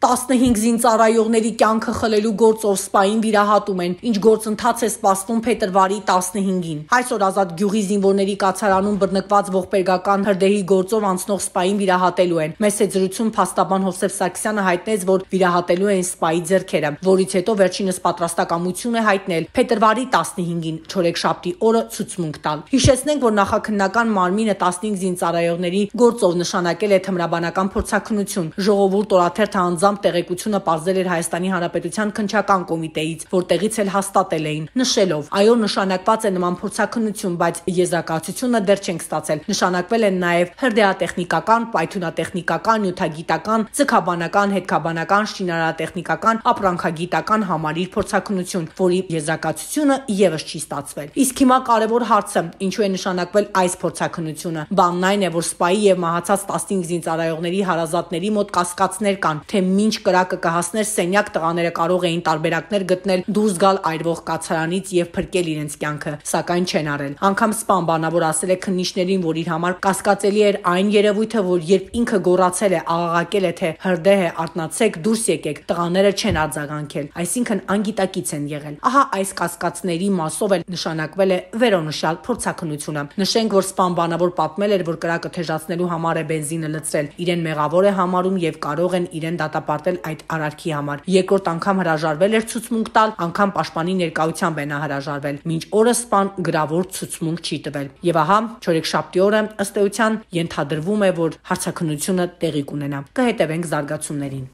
15 զինծառայողների կյանքը խլելու գործով սպային վիրահատում են, ինչ գործընթաց է սպասվում փետրվարի 15-ին։ Այսօր Ազատ գյուղի զինվորների կացարանում բռնկված ողբերգական հրդեհի գործով անցնող սպային վիրահատելու են։ Մեծ զրույցում փաստաբան Հովսեփ Սարգսյանը հայտնեց, որ վիրահատելու են սպայի ձեռքերը, որից հետո վերջինս պատրաստակամություն է հայտնել փետրվարի 15-ին Չորեքշաբթի օրը ցուցմունք տալ։ Հիշեցնենք, որ նախաքննական մարմինը 15 զինծառայողների գործով նշանակել է թմրաբանական փորձակնություն։ Ժողովուրդ օրաթերթը անձամբ անձամբ տեղեկությունը ողջել էր Հայաստանի Հանրապետության քնչական կոմիտեից, որտեղից էլ հաստատել էին, նշելով. «Այո, նշանակված է նման փորձակնություն, բայց եզրակացությունը դեռ չենք ստացել»։ Նշանակվել են նաև հրդեհատեխնիկական, պայթյունատեխնիկական, նյութագիտական, ցկաբանական, հետքաբանական, շինարարատեխնիկական, ապրանքագիտական համալիր փորձակնություն, որի եզրակացությունը եւս չի ստացվել։ Իսկ հիմա կարևոր հարցը՝ ինչու է նշանակվել այս փորձակնությունը։ Բանն այն է, որ սպայի եւ մահացած 15 զինծառայողների հարազատների մոտ կասկածներ կան, թե մինչ կրակը կհասներ սենյակ տղաները կարող էին տարբերակներ գտնել դուրս գալ այրվող կացարանից եւ փրկել իրենց կյանքը, սակայն չեն արել։ Անկամ սպան բանավոր ասել է քննիչներին, որ իր համար կասկածելի էր այն երևույթը, որ երբ ինքը գոռացել է, աղաղակել է, թե հրդեհ է, արտնացեք, դուրս եկեք, տղաները չեն արձագանքել, այսինքն անգիտակից են եղել։ Ահա այս կասկածների մասով էլ նշանակվել է վերոնշյալ փորձակնությունը։ Նշենք, որ սպան բանավոր պատմել էր, որ կրակը թեժացնելու համար է բենզինը լցրել։ Իրեն մեղավոր է համարում եւ կարող են իրեն դատապարտել այդ արարքի համար։ Երկրորդ անգամ հրաժարվել էր ցուցմունք տալ, անգամ պաշտպանի ներկայությամբ է նա հրաժարվել։ Մինչ օրս սպան գրավոր ցուցմունք չի տվել։ Եվ ահա չորեքշաբթի օրը ըստ էության ենթադրվում է, որ հարցակնությունը տեղի կունենա։ Կհետևենք զարգացումներին։